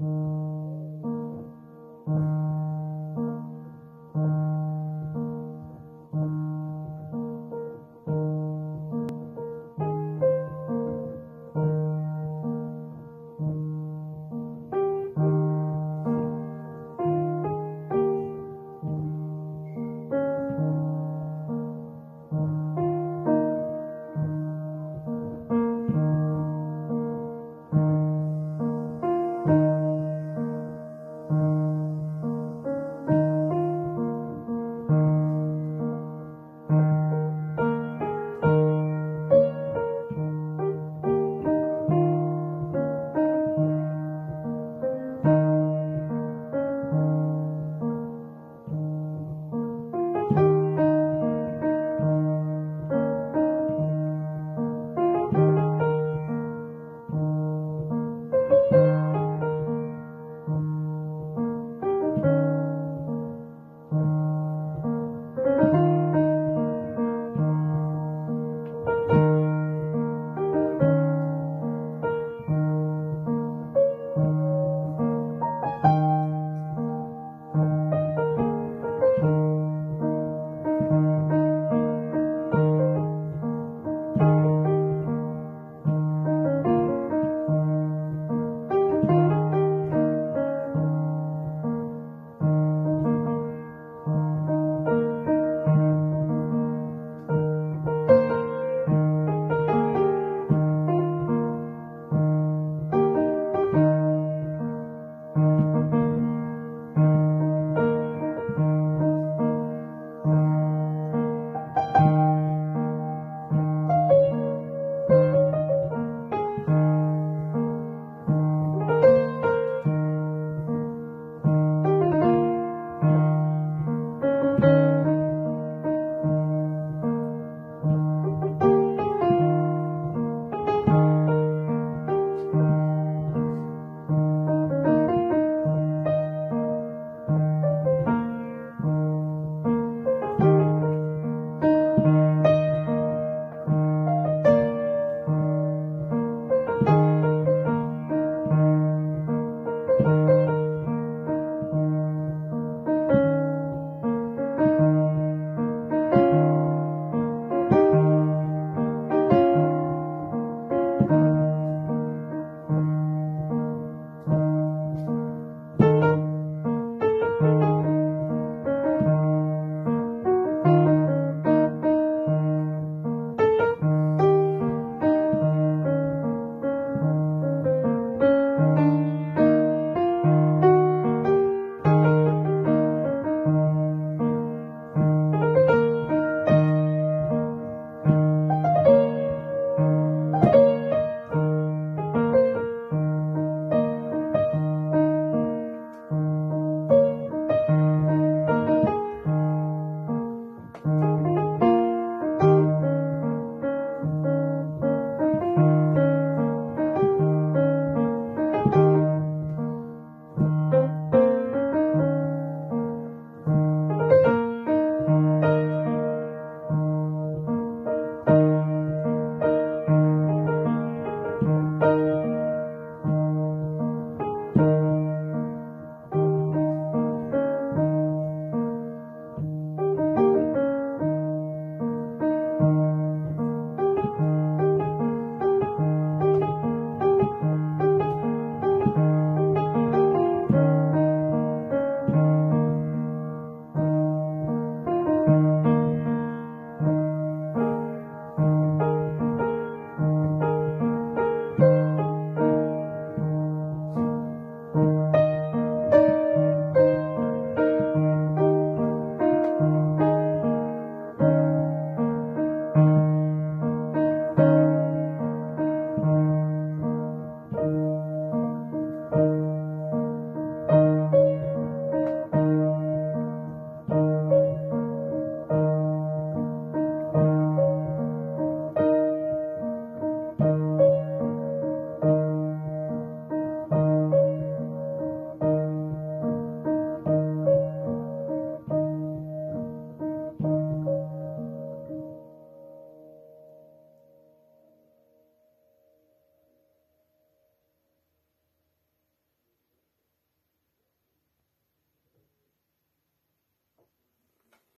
you